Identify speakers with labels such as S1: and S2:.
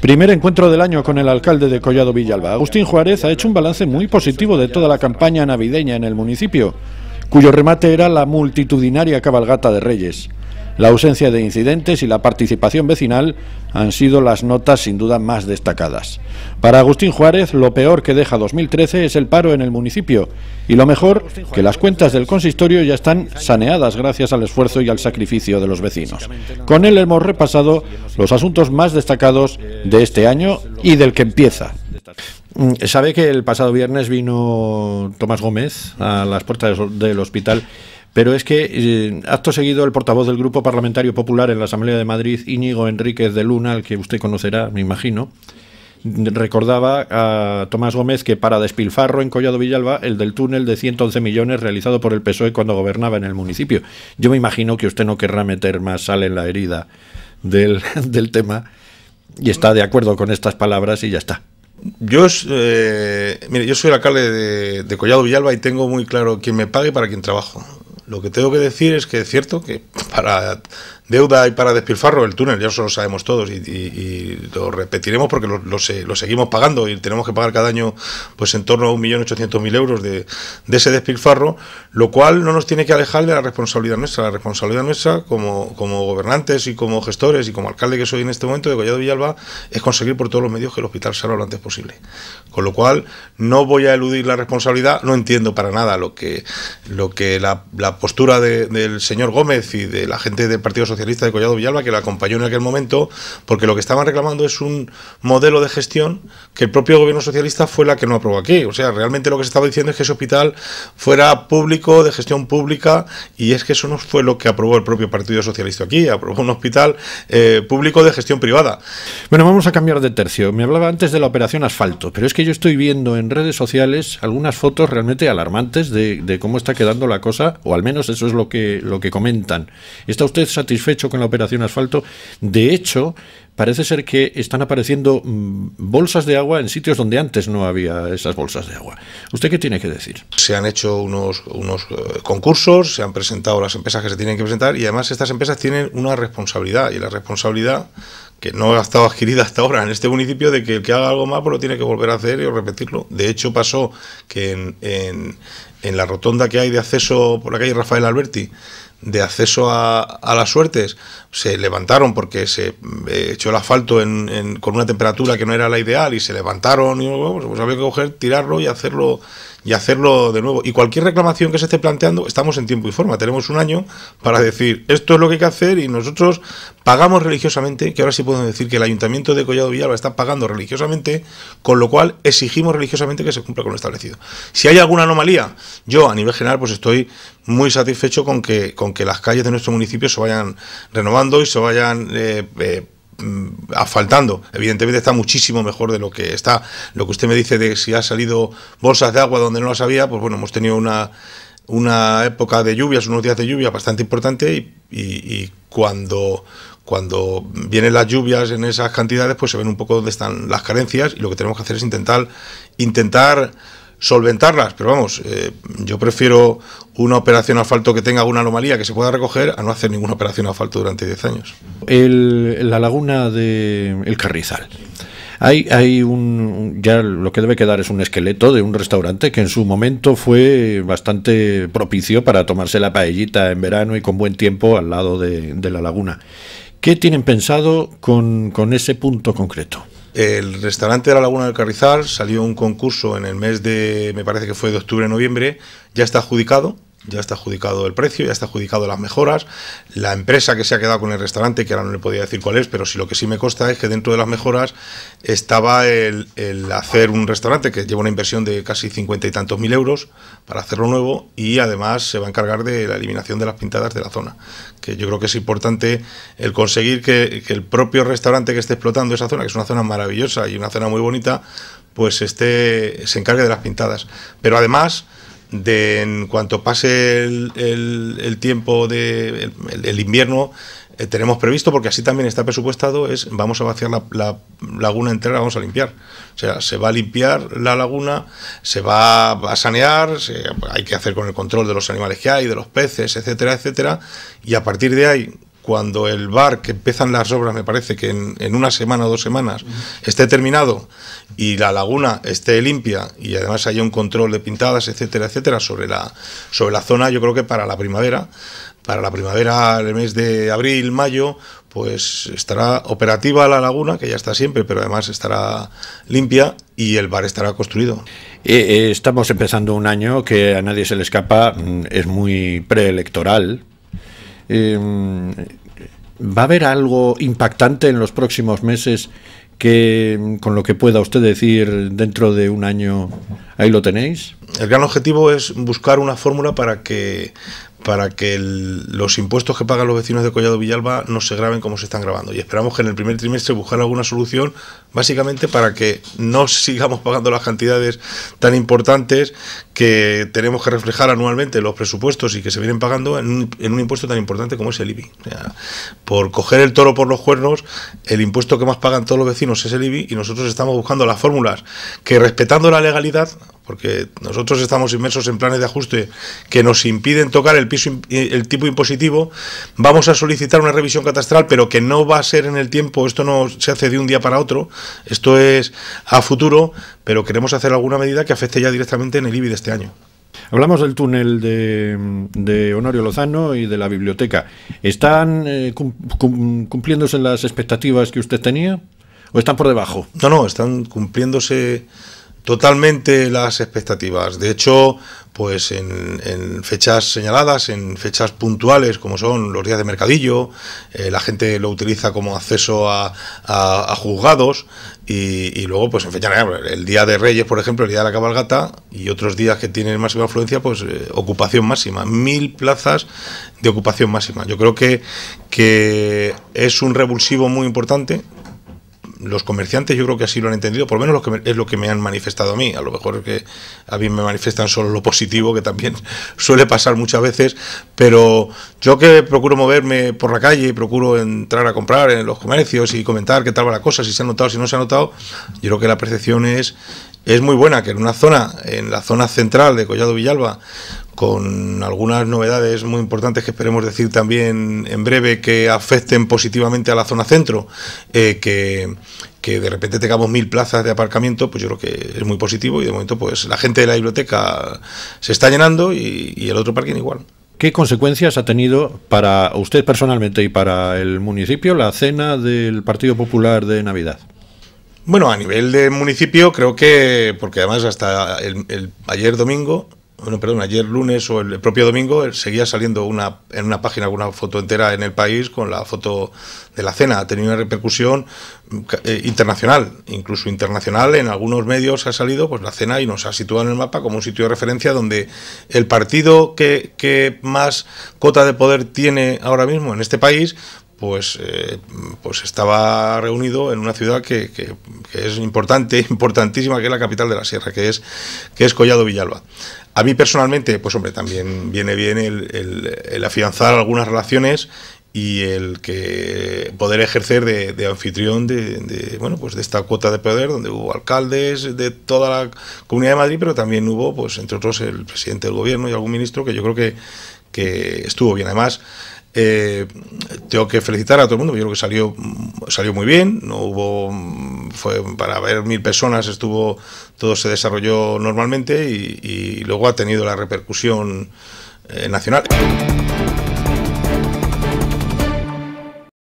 S1: Primer encuentro del año con el alcalde de Collado Villalba. Agustín Juárez ha hecho un balance muy positivo de toda la campaña navideña en el municipio, cuyo remate era la multitudinaria cabalgata de Reyes. La ausencia de incidentes y la participación vecinal han sido las notas sin duda más destacadas. Para Agustín Juárez, lo peor que deja 2013 es el paro en el municipio y lo mejor, que las cuentas del consistorio ya están saneadas gracias al esfuerzo y al sacrificio de los vecinos. Con él hemos repasado los asuntos más destacados de este año y del que empieza. Mm, Sabe que el pasado viernes vino Tomás Gómez a las puertas del hospital pero es que, eh, acto seguido, el portavoz del Grupo Parlamentario Popular en la Asamblea de Madrid, Íñigo Enríquez de Luna, al que usted conocerá, me imagino, recordaba a Tomás Gómez que para despilfarro en Collado Villalba, el del túnel de 111 millones realizado por el PSOE cuando gobernaba en el municipio. Yo me imagino que usted no querrá meter más sal en la herida del, tema y está de acuerdo con estas palabras y ya está.
S2: Yo, eh, mire, yo soy el alcalde de, Collado Villalba y tengo muy claro quién me pague para quién trabajo. Lo que tengo que decir es que es cierto que para deuda y para despilfarro el túnel, ya eso lo sabemos todos y, lo repetiremos porque lo, lo se- lo seguimos pagando y tenemos que pagar cada año pues en torno a 1.800.000 euros de, de ese despilfarro, lo cual no nos tiene que alejar de la responsabilidad nuestra. La responsabilidad nuestra como, como gobernantes y como gestores y como alcalde que soy en este momento de Collado Villalba es conseguir por todos los medios que el hospital se abra lo antes posible. Con lo cual no voy a eludir la responsabilidad, no entiendo para nada lo que, lo que la, postura de- del señor Gómez y de la gente del Partido Socialista de Collado Villalba que lo acompañó en aquel momento, porque lo que estaban reclamando es un modelo de gestión que el propio gobierno socialista fue la que no aprobó aquí. O sea, realmente lo que se estaba diciendo es que ese hospital fuera público, de gestión pública, y es que eso no fue lo que aprobó el propio Partido Socialista aquí. Aprobó un hospital eh, público de gestión privada.
S1: Bueno, vamos a cambiar de tercio. Me hablaba antes de la operación asfalto, pero es que yo estoy viendo en redes sociales algunas fotos realmente alarmantes de, de cómo está quedando la cosa, o al menos eso es lo que, lo que comentan. ¿Está usted satisfecho con la operación asfalto? De hecho, parece ser que están apareciendo mm, bolsas de agua en sitios donde antes no había esas bolsas de agua. ¿Usted qué tiene que decir?
S2: Se han hecho unos, unos eh, concursos, se han presentado las empresas que se tienen que presentar y además estas empresas tienen una responsabilidad y la responsabilidad que no ha estado adquirida hasta ahora en este municipio de que el que haga algo mal pues lo tiene que volver a hacer y repetirlo. De hecho pasó que en, en, en la rotonda que hay de acceso por la calle Rafael Alberti, de acceso a, a las suertes, se levantaron porque se eh, echó el asfalto en, en- con una temperatura que no era la ideal y se levantaron y bueno, pues había que coger, tirarlo y hacerlo y hacerlo de nuevo. Y cualquier reclamación que se esté planteando, estamos en tiempo y forma. Tenemos un año para decir esto es lo que hay que hacer y nosotros pagamos religiosamente, que ahora sí podemos decir que el Ayuntamiento de Collado Villalba está pagando religiosamente, con lo cual exigimos religiosamente que se cumpla con lo establecido. Si hay alguna anomalía, yo a nivel general pues estoy muy satisfecho con que, con que las calles de nuestro municipio se vayan renovando y se vayan eh, eh, asfaltando. Evidentemente está muchísimo mejor de lo que está. Lo que usted me dice de si ha salido bolsas de agua donde no las había, pues bueno, hemos tenido una, una época de lluvias, unos días de lluvia bastante importante y, y- y cuando cuando vienen las lluvias en esas cantidades, pues se ven un poco dónde están las carencias y lo que tenemos que hacer es intentar intentar solventarlas, pero vamos, eh, yo prefiero una operación asfalto que tenga alguna anomalía que se pueda recoger a no hacer ninguna operación asfalto durante 10 años.
S1: El- la laguna de El Carrizal. Hay, hay un, ya lo que debe quedar es un esqueleto de un restaurante que en su momento fue bastante propicio para tomarse la paellita en verano y con buen tiempo al lado de, la laguna. ¿Qué tienen pensado con, con ese punto concreto?
S2: El restaurante de la Laguna del Carrizal salió un concurso en el mes de, me parece que fue de octubre-noviembre, ya está adjudicado, ya está adjudicado el precio, ya está adjudicado las mejoras. La empresa que se ha quedado con el restaurante, que ahora no le podía decir cuál es, pero sí lo que sí me consta es que dentro de las mejoras estaba el, hacer un restaurante que lleva una inversión de casi cincuenta y tantos mil euros para hacerlo nuevo y además se va a encargar de la eliminación de las pintadas de la zona. Que yo creo que es importante el conseguir que, que el propio restaurante que esté explotando esa zona, que es una zona maravillosa y una zona muy bonita, pues esté, se encargue de las pintadas. Pero además de en cuanto pase el, el- el tiempo de el, invierno eh, tenemos previsto porque así también está presupuestado es vamos a vaciar la, la laguna entera vamos a limpiar. O sea se va a limpiar la laguna se va a sanear se- hay que hacer con el control de los animales que hay de los peces etcétera etcétera y a partir de ahí cuando el bar, que empiezan las obras, me parece que en, una semana o dos semanas, esté terminado y la laguna esté limpia y además haya un control de pintadas, etcétera, etcétera, sobre la, sobre la zona, yo creo que para la primavera, para la primavera, el mes de abril, mayo, pues estará operativa la laguna, que ya está siempre, pero además estará limpia y el bar estará construido.
S1: Eh, eh, estamos empezando un año que a nadie se le escapa, mm, es muy preelectoral. Em, ¿Va a haber algo impactante en los próximos meses que mm, con lo que pueda usted decir dentro de un año ahí lo tenéis?
S2: El gran objetivo es buscar una fórmula para que para que los impuestos que pagan los vecinos de Collado Villalba no se graben como se están grabando. Y esperamos que en el primer trimestre buscar alguna solución, básicamente para que no sigamos pagando las cantidades tan importantes que tenemos que reflejar anualmente los presupuestos y que se vienen pagando en un, impuesto tan importante como es el IBI. por coger el toro por los cuernos, el impuesto que más pagan todos los vecinos es el IBI y nosotros estamos buscando las fórmulas que respetando la legalidad porque nosotros estamos inmersos en planes de ajuste que nos impiden tocar el piso el tipo impositivo, vamos a solicitar una revisión catastral, pero que no va a ser en el tiempo, esto no se hace de un día para otro, esto es a futuro, pero queremos hacer alguna medida que afecte ya directamente en el IBI de este año.
S1: Hablamos del túnel de, Honorio Lozano y de la biblioteca. ¿Están eh, cumpliéndose las expectativas que usted tenía o están por debajo?
S2: No, no, están cumpliéndose totalmente las expectativas. De hecho, pues en, fechas señaladas, en fechas puntuales como son los días de mercadillo, eh, la gente lo utiliza como acceso a, juzgados y, luego pues en fecha el día de Reyes, por ejemplo, el día de la cabalgata y otros días que tienen máxima afluencia, pues eh, ocupación máxima, mil plazas de ocupación máxima. Yo creo que, que es un revulsivo muy importante los comerciantes yo creo que así lo han entendido, por lo menos lo que es lo que me han manifestado a mí. A lo mejor es que a mí me manifiestan solo lo positivo, que también suele pasar muchas veces, pero yo que procuro moverme por la calle y procuro entrar a comprar en los comercios y comentar qué tal va la cosa, si se ha notado, si no se ha notado, yo creo que la percepción es, es muy buena, que en una zona, en la zona central de Collado Villalba, con algunas novedades muy importantes que esperemos decir también en breve que afecten positivamente a la zona centro, eh, que, que, de repente tengamos mil plazas de aparcamiento, pues yo creo que es muy positivo y de momento pues la gente de la biblioteca se está llenando y, y el otro parking igual.
S1: ¿Qué consecuencias ha tenido para usted personalmente y para el municipio la cena del Partido Popular de Navidad?
S2: Bueno, a nivel de municipio creo que, porque además hasta el ayer domingo bueno, perdón, ayer lunes o el propio domingo seguía saliendo una, en una página una foto entera en el país con la foto de la cena. Ha tenido una repercusión eh, internacional, incluso internacional. En algunos medios ha salido pues la cena y nos ha situado en el mapa como un sitio de referencia donde el partido que, que más cota de poder tiene ahora mismo en este país pues, eh, pues estaba reunido en una ciudad que, que, es importante, importantísima, que es la capital de la sierra, que es, que es Collado Villalba. A mí personalmente, pues hombre, también viene bien el, afianzar algunas relaciones y el que poder ejercer de, anfitrión de, bueno pues de esta cuota de poder donde hubo alcaldes de toda la comunidad de Madrid pero también hubo pues entre otros el presidente del gobierno y algún ministro que yo creo que, que estuvo bien además eh, tengo que felicitar a todo el mundo, yo creo que salió, salió muy bien, no hubo, fue para ver mil personas, estuvo, todo se desarrolló normalmente y, luego ha tenido la repercusión eh, nacional.